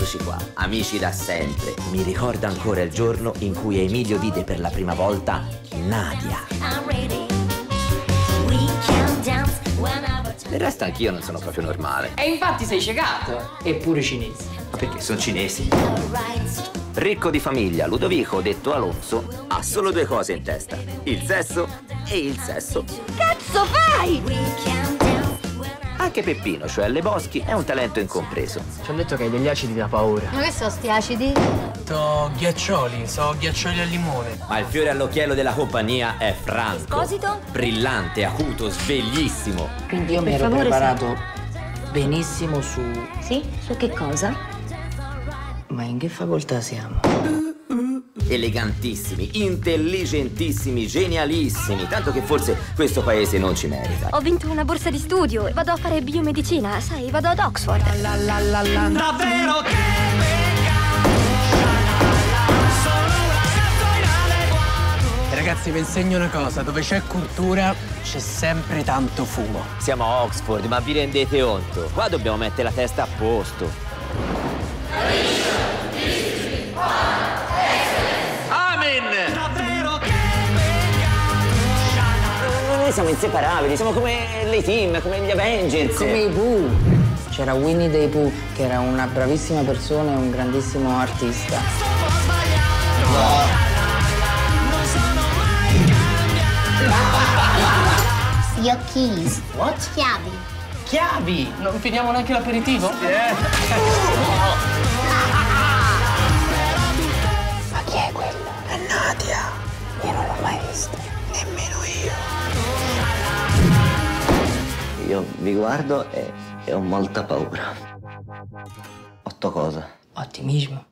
Eccoci qua, amici da sempre. Mi ricordo ancora il giorno in cui Emilio vide per la prima volta Nadia. Del resto anch'io non sono proprio normale. E infatti sei ciecato. Eppure cinese. Ma perché sono cinesi? Ricco di famiglia, Ludovico, detto Alonso, ha solo due cose in testa. Il sesso e il sesso. Cazzo fai? Anche Peppino, cioè Le Boschi, è un talento incompreso. Ci hanno detto che hai degli acidi da paura. Ma che sono sti acidi? So ghiaccioli, so ghiaccioli al limone. Ma il fiore all'occhiello della compagnia è Franco. Esposito? Brillante, acuto, sveglissimo. Quindi io mi ero favore, preparato benissimo su... Sì? Su che cosa? Ma in che facoltà siamo? Elegantissimi, intelligentissimi, genialissimi. Tanto che forse questo paese non ci merita. Ho vinto una borsa di studio e vado a fare biomedicina, sai, vado ad Oxford. Davvero Ragazzi, vi insegno una cosa, dove c'è cultura c'è sempre tanto fumo. Siamo a Oxford, ma vi rendete conto? Qua dobbiamo mettere la testa a posto. Siamo inseparabili, siamo come le team, come gli Avengers. Come i Pooh. C'era Winnie dei Pooh, che era una bravissima persona e un grandissimo artista. Your keys. What? Chiavi. Chiavi! Non finiamo neanche l'aperitivo? Ma chi è quella? È Nadia. Io non l'ho mai vista. Nemmeno io. Io vi guardo e, e ho molta paura. Otto cosa? Ottimismo.